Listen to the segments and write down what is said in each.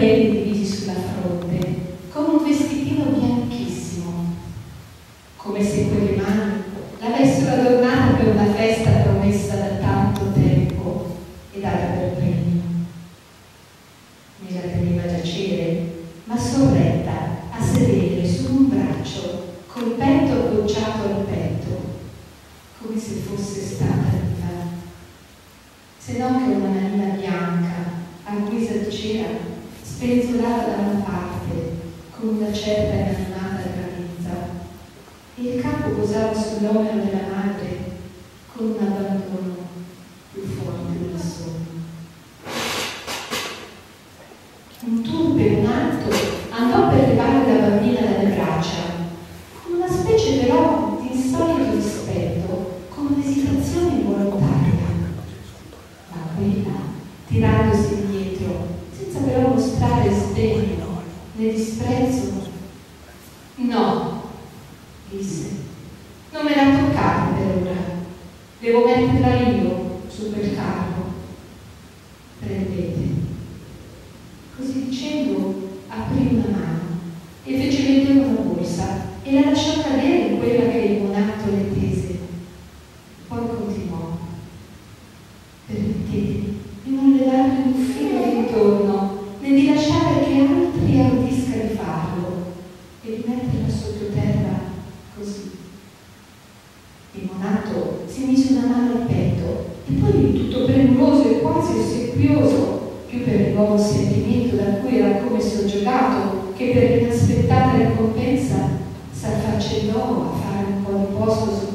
capelli divisi sulla fronte, con un vestitino bianchissimo, come se quelle mani l'avessero adornata per una festa promessa da tanto tempo e data per premio. La teneva giacere, ma sorretta a sedere su un braccio, col petto appoggiato al petto, come se fosse stata viva, se non che una spenzolava da una parte con una certa inanimata gravità e il capo posava sull'omero della madre con un abbandono no, disse, non me la toccare per ora, devo metterla io su quel carro. Prendete. Così dicendo aprì una mano e fece vedere una borsa e la lasciò cadere in quella che il monato le tese. Poi continuò. Permettetemi di non levarle un filo d'intorno, né di lasciare che altri ardisca di farlo e di metterla sottoterra così. Il monato si mise una mano al petto e poi tutto premuroso e quasi ossequioso più per il nuovo sentimento da cui era come soggiogato che per l'inaspettata ricompensa s'affacciò a fare un po' di posto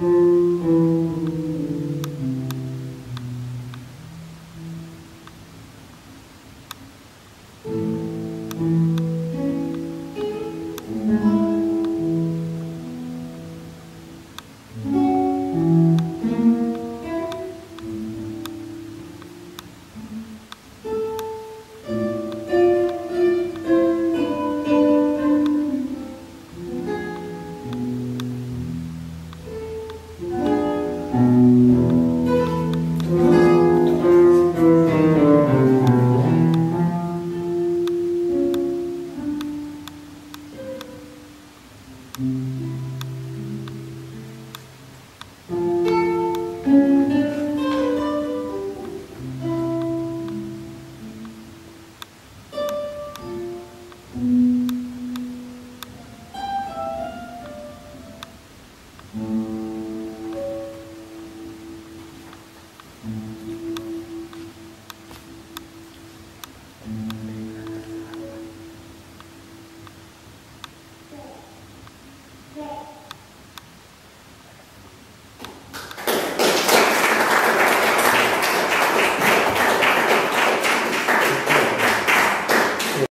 Mm-hmm.